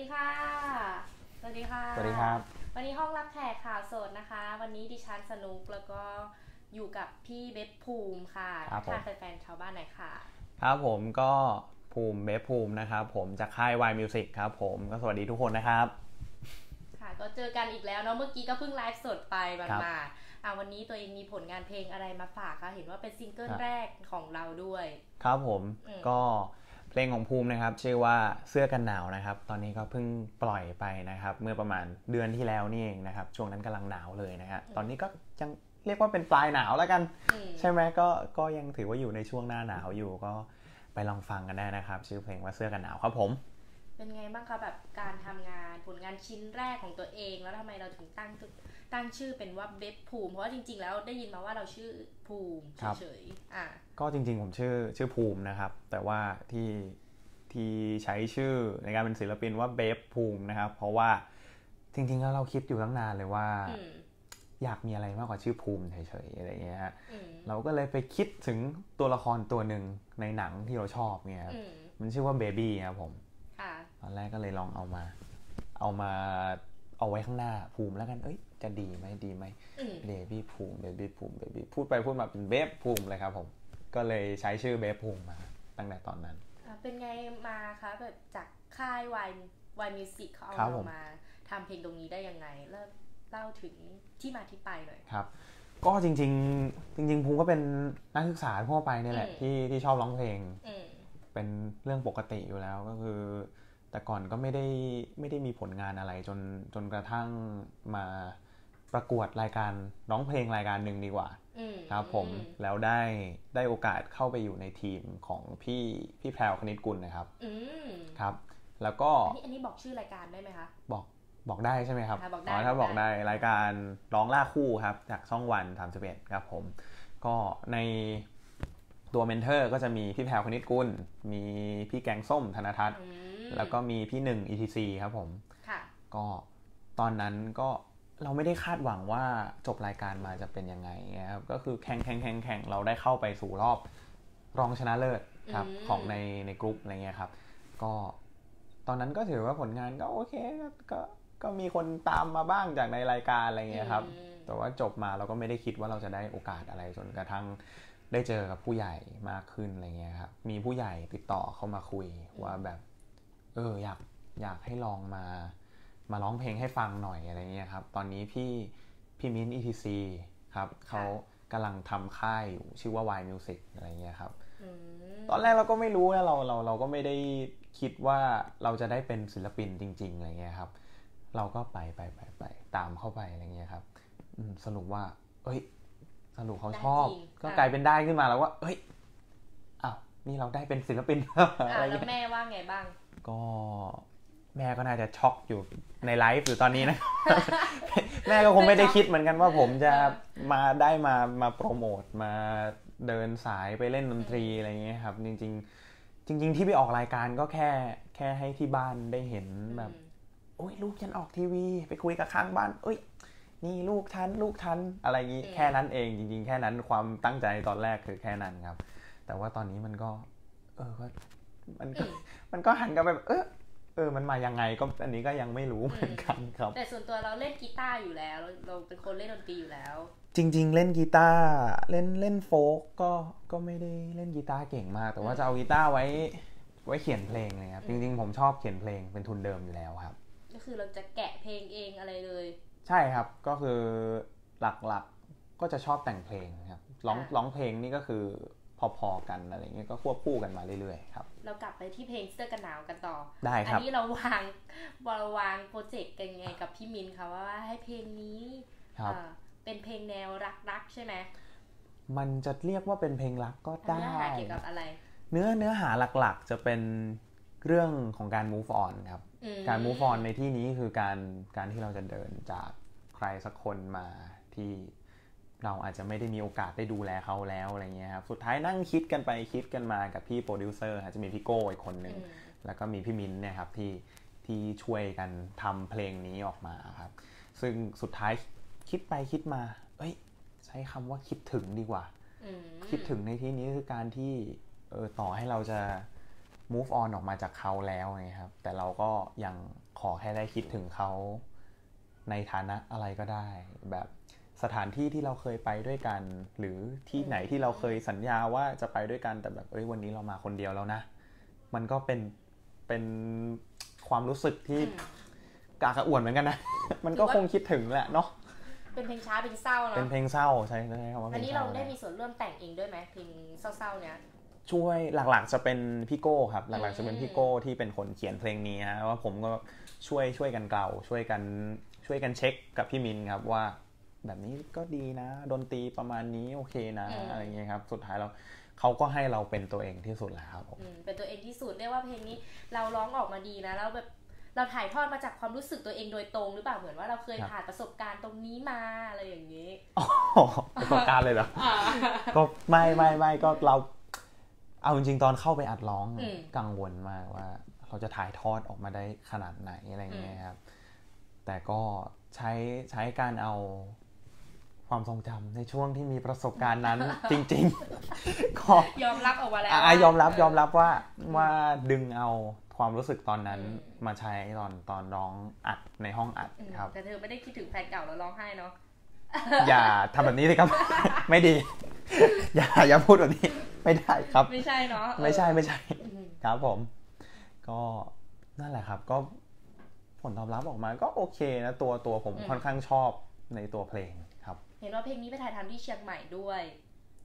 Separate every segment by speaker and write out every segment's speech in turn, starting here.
Speaker 1: ดีค่ะ สวัสดีค่ะ
Speaker 2: สวัสดีครับ
Speaker 1: วันนี้ห้องรับแขกข่าวสดนะคะ วันนี้ดิฉันสนุกแล้วก็อยู่กับพี่ Babepoom ค่ะ
Speaker 2: ครับผม
Speaker 1: ทักทายแฟนๆชาวบ้านหน่อยค่ะ
Speaker 2: ครับผมก็ภูมิ Babepoom นะครับ ผมจากค่าย Y Music ครับผมก็สวัสดีทุกคนนะครับ
Speaker 1: ค่ะ ก็เจอกันอีกแล้วเนาะ เมื่อกี้ก็เพิ่งไลฟ์สดไปมา
Speaker 2: ครับ
Speaker 1: มาอ่าวันนี้ตัวเองมีผลงานเพลงอะไรมาฝากคะ เห็นว่าเป็นซิงเกิล
Speaker 2: ครับ
Speaker 1: แรกของเราด้วย
Speaker 2: ครับผม
Speaker 1: อืม
Speaker 2: ก็ เพลงของภูมินะครับชื่อว่าเสื้อกันหนาวนะครับ ตอนนี้ก็เพิ่งปล่อยไปนะครับ เมื่อประมาณเดือนที่แล้วนี่เองนะครับ ช่วงนั้นกำลังหนาวเลยนะฮะตอนนี้ก็ยังเรียกว่าเป็นปลายหนาวแล้วกัน
Speaker 1: อืม
Speaker 2: ใช่ไหมก็ก็ยังถือว่าอยู่ในช่วงหน้าหนาวอยู่ก็ไปลองฟังกันได้นะครับ ชื่อเพลงว่าเสื้อกันหนาวครับผม
Speaker 1: เป็นไงบ้างคะแบบการทำงานผลงานชิ้นแรกของตัวเอง แล้วทำไมเราถึงตั้งตึกตั้งชื่อเป็นว่าเบสภูมิเพราะว่าจริง ๆ แล้วได้ยินมาว่าเราชื่อภูมิ
Speaker 2: ครับ
Speaker 1: เฉยๆอะ
Speaker 2: ก็จริง ๆ ผมชื่อชื่อภูมินะครับ แต่ว่าที่ที่ใช้ชื่อในการเป็นศิลปินว่าเบฟภูมินะครับ เพราะว่าจริง ๆ แล้วเราคิดอยู่ตั้งนานเลยว่า
Speaker 1: อืม
Speaker 2: อยากมีอะไรมากกว่าชื่อภูมิเฉยๆอะไรอย่างเงี้ยฮะ
Speaker 1: อืม
Speaker 2: เราก็เลยไปคิดถึงตัวละครตัวหนึ่งในหนังที่เราชอบเนี่ยครับ
Speaker 1: อืม
Speaker 2: มันชื่อว่าเบบี้ครับผม
Speaker 1: ค่ะ
Speaker 2: ตอนแรกก็เลยลองเอามา เอามาเอาไว้ข้างหน้าภูมิแล้วกัน เอ้ย จะดีไหมดีไหม
Speaker 1: อืม
Speaker 2: เบบี้ภูมิเบบี้ภูมิเบบี้พูดไปพูดมาเป็นเบฟภูมิเลยครับผม ก็เลยใช้ชื่อเบฟภูมิมาตั้งแต่ตอนนั้น
Speaker 1: อะเป็นไงมาคะแบบจากค่ายวายวายมิวสิกเขาเอา
Speaker 2: ครับผ
Speaker 1: เรา
Speaker 2: ม
Speaker 1: มาทำเพลงตรงนี้ได้ยังไง เริ่มเล่าถึงที่มาที่ไปหน่อย
Speaker 2: ครับ ก็จริงๆ จริง ๆ ภูมิก็เป็นนักศึกษาทั่วไปเนี่ยแหละ
Speaker 1: อืม
Speaker 2: ที่ที่ชอบร้องเพลง
Speaker 1: อืม
Speaker 2: เป็นเรื่องปกติอยู่แล้วก็คือ แต่ก่อนก็ไม่ได้ไม่ได้มีผลงานอะไรจนจนกระทั่งมาประกวดรายการร้องเพลงรายการหนึ่งดีกว่า
Speaker 1: อืม
Speaker 2: ครับผมแล้วได้ได้โอกาสเข้าไปอยู่ในทีมของพี่พี่แพรวคณิตกุลนะครับ
Speaker 1: อืม
Speaker 2: ครับ แล้วก็
Speaker 1: อันนี้อันนี้บอกชื่อรายการได้ไหมคะ
Speaker 2: บอกบอกได้ใช่ไหมครับ
Speaker 1: ค่ะบอกได้
Speaker 2: ถ้า
Speaker 1: บบอ
Speaker 2: อกก
Speaker 1: ได้
Speaker 2: ได้รายการร้องล่าคู่ครับ จากช่องวันสามสิบเอ็ดครับผม ก็ในตัวเมนเทอร์ก็จะมีพี่แพรวคณิตกุลมีพี่แกงส้มธนทัศน์
Speaker 1: อืม
Speaker 2: แล้วก็มีพี่หนึ่ง ETC ครับผม
Speaker 1: ค่ะ
Speaker 2: ก็ตอนนั้นก็เราไม่ได้คาดหวังว่าจบรายการมาจะเป็นยังไงนะครับก็คือแข่งแข่งแข่งแข่งเราได้เข้าไปสู่รอบรองชนะเลิศครับ
Speaker 1: อืม
Speaker 2: ของในในกลุ่มอะไรเงี้ยครับ ก็ตอนนั้นก็ถือว่าผลงานก็โอเคก็ก็ก็มีคนตามมาบ้างจากในรายการอะไรเงี้ยครับ
Speaker 1: อืม
Speaker 2: แต่ว่าจบมาเราก็ไม่ได้คิดว่าเราจะได้โอกาสอะไรจนกระทั่งได้เจอกับผู้ใหญ่มากขึ้นอะไรเงี้ยครับ มีผู้ใหญ่ติดต่อเข้ามาคุยว่าแบบ เอออยากอยากให้ลองมามาร้องเพลงให้ฟังหน่อยอะไรเงี้ยครับ ตอนนี้พี่พี่มิ้น ETC ครับเขากำลังทำค่ายอยู่ชื่อว่า Y Music อะไรเงี้ยครับ
Speaker 1: อืม
Speaker 2: ตอนแรกเราก็ไม่รู้นะเราเราเราก็ไม่ได้คิดว่าเราจะได้เป็นศิลปินจริง ๆอะไรเงี้ยครับ เราก็ไปไปไปไปตามเข้าไปอะไรเงี้ยครับอืมสรุปว่า เอ้ย สรุปเขาชอบ
Speaker 1: ได้จริง
Speaker 2: ก็
Speaker 1: อะ
Speaker 2: กลายเป็นได้ขึ้นมาแล้วว่า เอ้ยอ้าวนี่เราได้เป็นศิลปิน
Speaker 1: อะ
Speaker 2: อะไร
Speaker 1: แล้ว
Speaker 2: เงี้ย
Speaker 1: แม่ว่าไงบ้าง
Speaker 2: ก็แม่ก็น่าจะช็อกอยู่ในไลฟ์อยู่ตอนนี้นะ แม่ก็คงไม่ได้คิดเหมือนกันว่าผมจะมาได้มามาโปรโมทมาเดินสายไปเล่นดนตรีอะไรเงี้ยครับ จริงๆจริง ๆ ที่ไปออกรายการก็แค่แค่ให้ที่บ้านได้เห็นแบบโอ้ยลูกฉันออกทีวี ไปคุยกับข้างบ้าน เอ้ย นี่ลูกฉันลูกฉันอะไรอย่างงี้
Speaker 1: อืม
Speaker 2: แค่นั้นเอง จริง ๆ แค่นั้นความตั้งใจตอนแรกคือแค่นั้นครับ แต่ว่าตอนนี้มันก็ เออก็ มันก็
Speaker 1: อืม
Speaker 2: มันก็หันกลับไปแบบเออเออ มันมายังไงก็อันนี้ก็ยังไม่รู้เหมือนกันครับ
Speaker 1: แต่ส่วนตัวเราเล่นกีตาร์อยู่แล้ว เราเราเป็นคนเล่นดนตรีอยู่แล้ว
Speaker 2: จริง ๆ เล่นกีตาร์เล่นเล่นโฟล์กก็ก็ไม่ได้เล่นกีตาร์เก่งมาก แต่ว่าจะเอากีตาร์ไว้ไว้เขียนเพลงเลยครับจริง ๆ ผมชอบเขียนเพลงเป็นทุนเดิมอยู่แล้วครับ
Speaker 1: ก็คือเราจะแกะเพลงเองอะไรเลย
Speaker 2: ใช่ครับก็คือหลักๆก็จะชอบแต่งเพลงครับร้อง
Speaker 1: อ่า
Speaker 2: ร้องเพลงนี่ก็คือพอๆกันอะไรเงี้ยก็ควบคู่กันมาเรื่อยๆครับ
Speaker 1: เรากลับไปที่เพลงเสื้อกันหนาวกันต่อ
Speaker 2: ได้
Speaker 1: อั
Speaker 2: ครับ
Speaker 1: นี้เราวางเราวางโปรเจกต์กันไงกับพี่มินค่ะว่าให้เพลงนี้
Speaker 2: ครับ
Speaker 1: เอ่อเป็นเพลงแนวรักๆใช่ไหม
Speaker 2: มันจะเรียกว่าเป็นเพลงรักก็ได้ เนื้
Speaker 1: อหาเกี่ยวกับอะไร
Speaker 2: เนื้อเนื้อหาหลักๆจะเป็นเรื่องของการ move on ครับ
Speaker 1: อืม
Speaker 2: การ move on ในที่นี้คือการการที่เราจะเดินจากใครสักคนมาที่ เราอาจจะไม่ได้มีโอกาสได้ดูแลเขาแล้วอะไรเงี้ยครับสุดท้ายนั่งคิดกันไปคิดกันมากับพี่โปรดิวเซอร์อาจจะมีพี่โก้อีกคนหนึ่ง
Speaker 1: อืม
Speaker 2: แล้วก็มีพี่มิ้นท์นะครับที่ที่ช่วยกันทำเพลงนี้ออกมาครับ ซึ่งสุดท้ายคิดไปคิดมา เอ้ย ใช้คำว่าคิดถึงดีกว่า
Speaker 1: อืม
Speaker 2: คิดถึงในที่นี้คือการที่เออต่อให้เราจะ move on ออกมาจากเขาแล้วไงครับ แต่เราก็ยังขอแค่ได้คิดถึงเขาในฐานะอะไรก็ได้ แบบ สถานที่ที่เราเคยไปด้วยกัน หรือที่ไหนที่เราเคยสัญญาว่าจะไปด้วยกันแต่แบบเอ้ยวันนี้เรามาคนเดียวแล้วนะ มันก็เป็นเป็นความรู้สึกที่กากระอ่วนเหมือนกันนะ มันก็คงคิดถึงแหละเนาะ
Speaker 1: เป็นเพลงช้าเพลงเศร้า
Speaker 2: เป็น
Speaker 1: เนาะ
Speaker 2: เพลงเศร้าใช่ใช่คำว่าเพ
Speaker 1: อัน
Speaker 2: ลง
Speaker 1: นี้
Speaker 2: เศ
Speaker 1: เรา
Speaker 2: ร้า
Speaker 1: ได้
Speaker 2: นะ
Speaker 1: มีส่วนร่วมแต่งเองด้วยไหมเพลงเศร้าๆเนี้ย
Speaker 2: ช่วยหลักๆจะเป็นพี่โก้ครับ หลัก
Speaker 1: อื
Speaker 2: ๆ
Speaker 1: ม
Speaker 2: จะเป็นพี่โก้ที่เป็นคนเขียนเพลงนี้ฮะว่าผมก็ช่วยช่วยกันเกลาช่วยกันช่วยกันเช็คกับพี่มินครับว่า แบบนี้ก็ดีนะ ดนตรีประมาณนี้โอเคนะอะไรเงี้ยครับ สุดท้ายเราเขาก็ให้เราเป็นตัวเองที่สุดแล้วครับผม
Speaker 1: อืมเป็นตัวเองที่สุดเรียกว่าเพลงนี้เราร้องออกมาดีนะแล้วแบบเราถ่ายทอดมาจากความรู้สึกตัวเองโดยตรงหรือเปล่าเหมือนว่าเราเคยผ่านประสบการณ์ตรงนี้มาอะไรอย่างนี้
Speaker 2: อ๋อประสบการณ์เลยเหรอก็ไม่ไม่ไม่ก็เรา เอาจริงๆตอนเข้าไปอัดร้อง
Speaker 1: อืม
Speaker 2: กังวลมากว่า เราจะถ่ายทอดออกมาได้ขนาดไหนอะไรเงี้ยครับ แต่ก็ใช้ใช้การเอา ความทรงจำในช่วงที่มีประสบการณ์นั้น จริงๆก็
Speaker 1: ยอมรับออกมาแล้ว
Speaker 2: อะอะยอมรับยอมรับว่าว่าดึงเอาความรู้สึกตอนนั้น
Speaker 1: อืม
Speaker 2: มาใช้ตอนตอนร้องอัดในห้องอัด
Speaker 1: อืม
Speaker 2: ครับ
Speaker 1: แต่เธอไม่ได้คิดถึงแฟนเก่าแล้วร้องไห้เนาะ
Speaker 2: อย่าทำแบบนี้เลยครับ ไม่ดี อย่าอย่าพูดแบบนี้ ไม่ได้ครับ
Speaker 1: ไม่ใช่เนาะเออ
Speaker 2: ไม่ใช่ไม่ใช่
Speaker 1: อืม
Speaker 2: ครับผม ก็นั่นแหละครับ ก็ผลตอบรับออกมาก็โอเคนะตัวตัวผมค่อนข้างชอบในตัวเพลงครับ
Speaker 1: เห็นว่าเพลงนี้ไปถ่ายทำที่เชียงใหม่ด้วย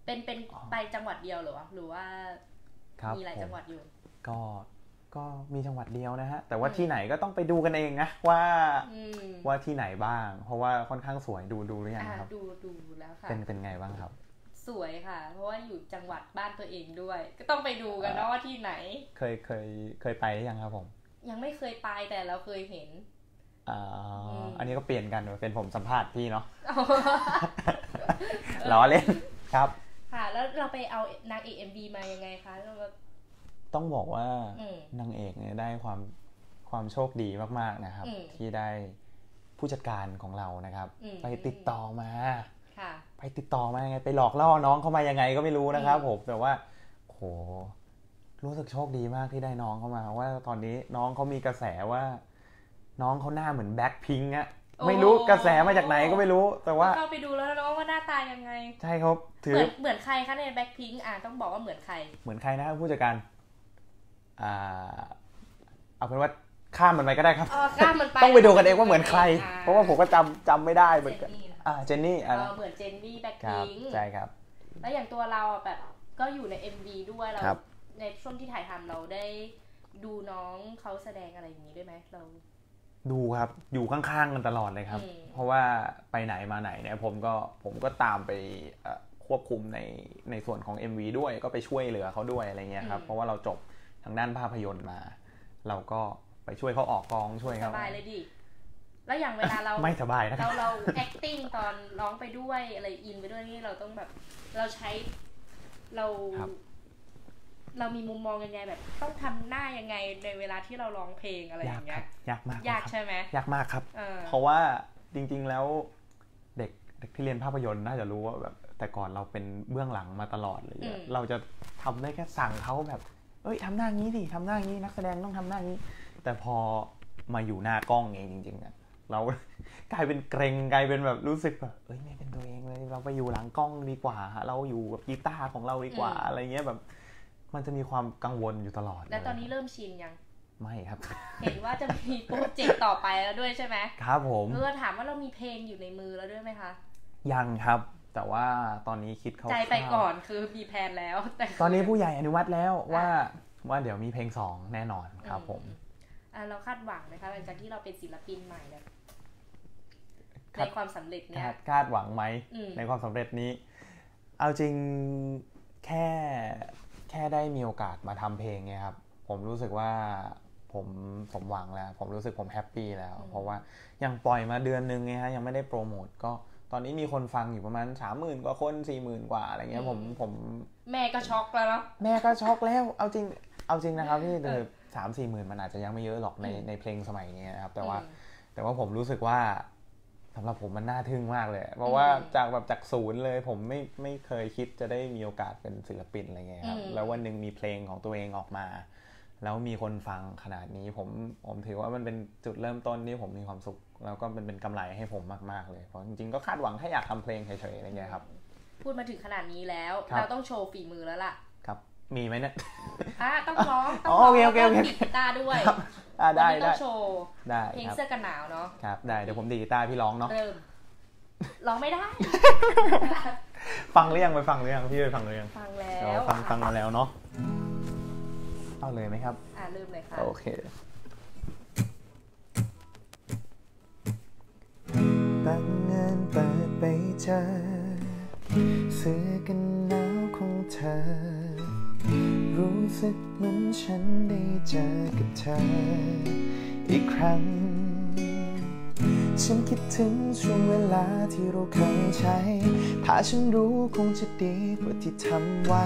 Speaker 1: เป็นเป็น
Speaker 2: อ๋อ
Speaker 1: ไปจังหวัดเดียวเหรอวะหรือว่า
Speaker 2: ครับ
Speaker 1: มีหลาย
Speaker 2: ผม
Speaker 1: จังหวัดอยู่
Speaker 2: ก็ก็มีจังหวัดเดียวนะฮะ แต่ว่า
Speaker 1: อืม
Speaker 2: ที่ไหนก็ต้องไปดูกันเองนะว่า
Speaker 1: อืม
Speaker 2: ว่าที่ไหนบ้าง เพราะว่าค่อนข้างสวยดูดูหรือยัง
Speaker 1: อ่า
Speaker 2: ครับ
Speaker 1: ดูดูแล้วค่ะ
Speaker 2: เป็นเป็นไงบ้างครับ
Speaker 1: สวยค่ะ เพราะว่าอยู่จังหวัดบ้านตัวเองด้วย ก็ต้องไปดูกันเนาะว่าที่ไหน
Speaker 2: เคยเคยเคยไปหรือยังครับผม
Speaker 1: ยังไม่เคยไปแต่เราเคยเห็น
Speaker 2: อ่า
Speaker 1: อืม
Speaker 2: อันนี้ก็เปลี่ยนกันเป็นผมสัมภาษณ์พี่เนาะล้อเล่นครับ
Speaker 1: ค่ะ แล้วเราไปเอานางเอกเอ็มบีมายังไงคะเราแบบ
Speaker 2: ต้องบอกว่า
Speaker 1: อืม
Speaker 2: นางเอกเนี่ยได้ความความโชคดีมากๆนะครับ
Speaker 1: อืม
Speaker 2: ที่ได้ผู้จัดการของเรานะครับ
Speaker 1: อืม
Speaker 2: ไปติดต่อมา
Speaker 1: ค่ะ
Speaker 2: ไปติดต่อมายังไงไปหลอกล่อน้องเข้ามายังไงก็ไม่รู้นะครับ
Speaker 1: อืม
Speaker 2: ผมแต่ว่าโหรู้สึกโชคดีมากที่ได้น้องเข้ามาว่าตอนนี้น้องเขามีกระแสว่า น้องเขาหน้าเหมือนแบ็คพิงค์อะไม่รู้กระแสมาจากไหนก็ไม่รู้แต่ว่า
Speaker 1: เข้าไปดูแล้วน้องว่าหน้าตายังไง
Speaker 2: ใช่ครับถื
Speaker 1: เห
Speaker 2: อ
Speaker 1: มือนเหมือนใครคะในแบ็คพิงอะต้องบอกว่าเหมือนใคร
Speaker 2: เหมือนใครนะผู้จัดการอ่าเอาเป็นว่าข้ามมันไปก็ได้ครับ
Speaker 1: อ๋อข้ามมันไป
Speaker 2: ต้องไปดูกันเองว่าเหมือนใคร
Speaker 1: อ่
Speaker 2: เพราะว่าผมก็จำจำไม่ได้เห
Speaker 1: เจ
Speaker 2: มือน
Speaker 1: น
Speaker 2: กัน
Speaker 1: นี่
Speaker 2: อ่าเจนนี่
Speaker 1: เอ
Speaker 2: อะ
Speaker 1: อเหมือนเจนนี่แบ็ค
Speaker 2: ครับ
Speaker 1: พิง
Speaker 2: ใช่ครับ
Speaker 1: แล้วอย่างตัวเราอะแบบก็อยู่ใน MV ด้วยเรา
Speaker 2: ครับ
Speaker 1: ในช่วงที่ถ่ายทำเราได้ดูน้องเขาแสดงอะไรอย่างนี้ด้วยไหมเรา
Speaker 2: ดูครับอยู่ข้างๆกันตลอดเลยครับ
Speaker 1: อืม
Speaker 2: เพราะว่าไปไหนมาไหนเนี่ยผมก็ผมก็ตามไปเอ่อควบคุมในในส่วนของ MV ด้วยก็ไปช่วยเหลือเขาด้วยอะไรเงี้ยครับเพราะว่าเราจบทางด้านภาพยนตร์มา เราก็ไปช่วยเขาออกกองช่วย
Speaker 1: ส
Speaker 2: เขา
Speaker 1: บายเลยดิแล้วอย่างเวลาเรา
Speaker 2: ไม่สบายนะค
Speaker 1: เรา
Speaker 2: รับ
Speaker 1: เรา acting ตอนร้องไปด้วยอะไรอินไปด้วยนี่เราต้องแบบเราใช้เรา
Speaker 2: ครับ
Speaker 1: เรามีมุมมองยังไงแบบต้องทำหน้ายังไงในเวลาที่เราร้องเพลงอะไรอยา
Speaker 2: ก
Speaker 1: ย่าง
Speaker 2: ค
Speaker 1: เงี้
Speaker 2: รั
Speaker 1: ย
Speaker 2: บยากมาก
Speaker 1: ยาก
Speaker 2: ครับ
Speaker 1: ใช่ไหม
Speaker 2: ยากมากครับ
Speaker 1: เออ
Speaker 2: เพราะว่าจริง ๆแล้วเด็กเด็กที่เรียนภาพยนตร์น่าจะรู้ว่าแบบแต่ก่อนเราเป็นเบื้องหลังมาตลอดเลย
Speaker 1: อืม
Speaker 2: เราจะทำได้แค่สั่งเขาแบบ เอ้ยทำหน้างี้ดิทำหน้างี้นักแสดงต้องทำหน้างี้ แต่พอมาอยู่หน้ากล้องเองจริงๆอะเรากลายเป็นเกรงกลายเป็นแบบรู้สึกแบบเอ้ยไม่เป็นตัวเองเลยเราไปอยู่หลังกล้องดีกว่า เราอยู่กับกีตาร์ของเราดีกว่าอะไรเงี้ยแบบ มันจะมีความกังวลอยู่ตลอด
Speaker 1: แล้วตอนนี้
Speaker 2: เลย
Speaker 1: เริ่มชินยัง
Speaker 2: ไม่ครับ
Speaker 1: เห็นว่าจะมีโปรเจกต์ต่อไปแล้วด้วยใช่ไหม
Speaker 2: ครับผม
Speaker 1: เออถามว่าเรามีเพลงอยู่ในมือแล้วด้วยไหมคะ
Speaker 2: ยังครับ แต่ว่าตอนนี้คิดเขา
Speaker 1: ใจไปก่อนคือมี plan แล้ว แต่
Speaker 2: ตอนนี้ผู้ใหญ่อนุมัติแล้วว่าว่าเดี๋ยวมีเพลงสองแน่นอนครับผม
Speaker 1: อะเราคาดหวังนะคะหลังจากที่เราเป็นศิลปินใหม่แล้ว
Speaker 2: ครับ
Speaker 1: ในความสำเร็จเนี้ย
Speaker 2: คาดคาดหวังไหม
Speaker 1: อืม
Speaker 2: ในความสำเร็จนี้ เอาจริงแค่แค่ได้มีโอกาสมาทำเพลงเนี่ยครับผมรู้สึกว่าผมสมหวังแล้ว ผมรู้สึกผม happy แล้ว เพราะว่ายังปล่อยมาเดือนนึงไงฮะยังไม่ได้โปรโมทก็ตอนนี้มีคนฟังอยู่ประมาณสามหมื่นกว่าคนสี่หมื่นกว่าอะไรเงี้ยผมผม
Speaker 1: แม่ก็ช็อกแล้วเนาะ
Speaker 2: แม่ก็ช็อกแล้ว เอาจริงเอาจริงนะครับพี่
Speaker 1: เออ
Speaker 2: สามสี่หมื่นมันอาจจะยังไม่เยอะหรอกใน
Speaker 1: อืม
Speaker 2: ในเพลงสมัยนี้นะครับแต่ว่า
Speaker 1: อืม
Speaker 2: แต่ว่าผมรู้สึกว่า สำหรับผมมันน่าทึ่งมากเลย เพราะว่า
Speaker 1: อืม
Speaker 2: จากแบบจากศูนย์เลยผมไม่ไม่เคยคิดจะได้มีโอกาสเป็นศิลปินอะไรเงี้ยครับ
Speaker 1: อืม
Speaker 2: แล้ววันหนึ่งมีเพลงของตัวเองออกมา แล้วมีคนฟังขนาดนี้ผมผมถือว่ามันเป็นจุดเริ่มต้นที่ผมมีความสุข แล้วก็เป็นเป็นกำไรให้ผมมากๆเลยเพราะจริงๆก็คาดหวังแค่อยากทำเพลงเฉยๆอะไรเงี้ยครับ
Speaker 1: พูดมาถึงขนาดนี้แล้ว
Speaker 2: ครับ
Speaker 1: เราต้องโชว์ฝีมือแล้วล่ะ
Speaker 2: ครับ มีไหมเนี่ย
Speaker 1: อะต้องร้องต้
Speaker 2: อ๋
Speaker 1: อง
Speaker 2: อ
Speaker 1: ร้อง
Speaker 2: โอเคโอเค
Speaker 1: แล้ว
Speaker 2: โอ
Speaker 1: ก็
Speaker 2: เค
Speaker 1: ดีดกีตาร์ด้วย
Speaker 2: ครับอ่าได้
Speaker 1: วันนี้ต้
Speaker 2: ได้
Speaker 1: องโชว์
Speaker 2: ได้
Speaker 1: เพลง
Speaker 2: ครับ
Speaker 1: เสื้อกันหนาวเนาะ
Speaker 2: ครับได้เดี๋ยวผมดีดกีตาร์พี่ร้องเนาะ
Speaker 1: เริ่มร้องไม่ได้
Speaker 2: ฟังหรือยังไปฟังหรือยังพี่ไปฟังหรือยัง
Speaker 1: ฟังแล้
Speaker 2: เดี๋ยว
Speaker 1: ว
Speaker 2: ฟังฟังมาแล้วเนาะเอาเลยไหมครับ
Speaker 1: อะเริ่มเลยค่ะ
Speaker 2: โอเคบังเอิญเปิดไปเจอเสื้อกันหนาวของเธอรู้ สึกเหมือนฉันได้เจอกับเธออีกครั้ง ฉันคิดถึงช่วงเวลาที่เราเคยใช้ ถ้าฉันรู้คงจะดีกว่าที่ทำไว้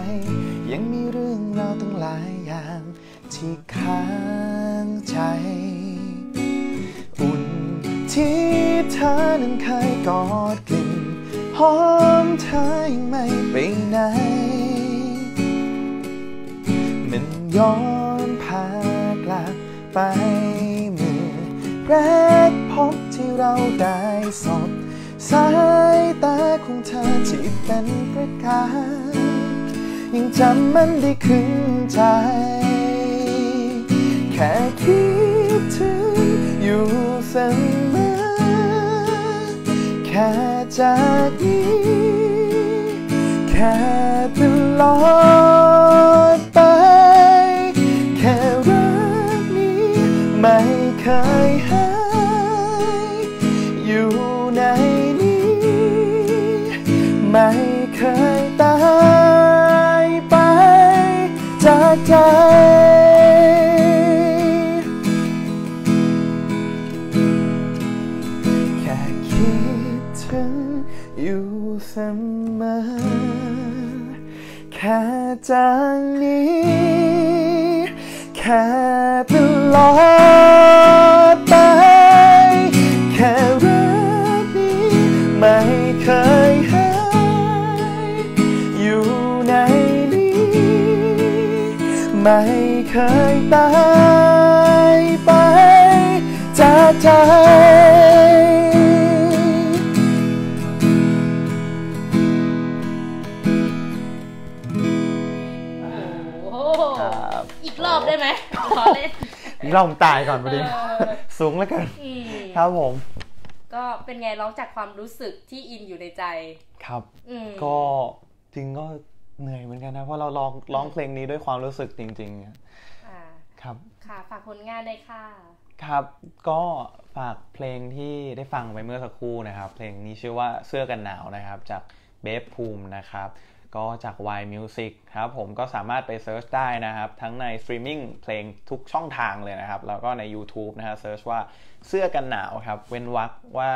Speaker 2: ยังมีเรื่องราวตั้งหลายอย่างที่ค้างใจ อุ่นที่เธอนั้นเคยกอดกลิ่นหอมเธอยังไม่ไปไหนมัน ย้อนพากลับไปเมื่อแรกพบที่เราได้สบสายตาของเธอที่เป็นประกายยังจำมันได้ขึ้นใจ แค่คิดถึงอยู่เสมอ แค่จากนี้ แค่ตลอด จากนี้ แค่ตลอดไป แค่รักนี้ไม่เคยหายอยู่ในนี้ ไม่เคยตาย
Speaker 1: อีกรอบได้ไหมขอเล่น
Speaker 2: เราผมตายก่อนพอดี
Speaker 1: เออ
Speaker 2: สูงแล้วกัน
Speaker 1: อืม
Speaker 2: ครับผม
Speaker 1: ก็เป็นไงร้องจากความรู้สึกที่อินอยู่ในใจ
Speaker 2: ครับ
Speaker 1: อืม
Speaker 2: ก็จริงก็เหนื่อยเหมือนกันนะ เพราะเราร้องร้องเพลงนี้ด้วยความรู้สึกจริงๆอะ
Speaker 1: อ่า
Speaker 2: ครับ
Speaker 1: ค่ะฝากผลงานเลยค่ะ
Speaker 2: ครับ ก็ฝากเพลงที่ได้ฟังไปเมื่อสักครู่นะครับ เพลงนี้ชื่อว่าเสื้อกันหนาวนะครับ จากเบฟภูมินะครับ ก็จาก Y Music ครับผมก็สามารถไป search ได้นะครับ ทั้งในสตรีมมิ่งเพลงทุกช่องทางเลยนะครับ แล้วก็ใน YouTube นะฮะ search ว่าเสื้อกันหนาวครับ เว้นวรรคว่า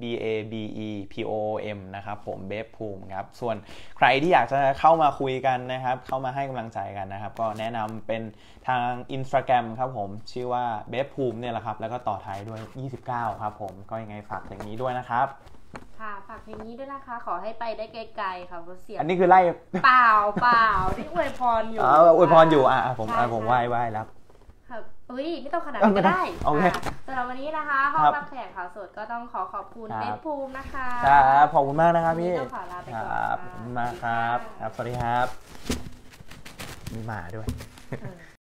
Speaker 2: B A B E P O O M นะครับผม Babepoom ครับ ส่วนใครที่อยากจะเข้ามาคุยกันนะครับ เข้ามาให้กำลังใจกันนะครับ ก็แนะนำเป็นทาง Instagram ครับผม ชื่อว่า Babepoom เนี่ยแหละครับ แล้วก็ต่อท้ายด้วย 29 ครับผมก็ยังไงฝากเพลงนี้ด้วยนะครับ
Speaker 1: ค่ะฝากเพลงนี้ด้วยนะคะ ขอให้ไปได้ไกลๆค่ะเพราะเสียง
Speaker 2: อันนี้คือไล่
Speaker 1: เปล่าเปล่าที่อวยพรอยู่
Speaker 2: อ๋ออวยพรอยู่อะอะผม
Speaker 1: ใช่
Speaker 2: อะผมไหว้
Speaker 1: ใช่
Speaker 2: ไหว้แล้ว
Speaker 1: ครับอุ้ยไม่ต้องขนาด
Speaker 2: เออ
Speaker 1: นั้น
Speaker 2: ไม่
Speaker 1: ก็
Speaker 2: ได้
Speaker 1: ได้
Speaker 2: โอเค
Speaker 1: ค่ะสำหรับวันนี้นะคะห้อง
Speaker 2: ครับ
Speaker 1: รับแขกข่าวสดก็ต้องขอขอบคุณ
Speaker 2: ครับ
Speaker 1: เบสภูมินะคะ
Speaker 2: ครับขอบคุณมากนะครับพี่
Speaker 1: วันนี้ต้องขอลาไป
Speaker 2: ค
Speaker 1: ก่อน
Speaker 2: รับ
Speaker 1: ค่ะ
Speaker 2: ขอบคุณมากครับ ครับสวัสดีครับ มีหมาด้วย
Speaker 1: เออ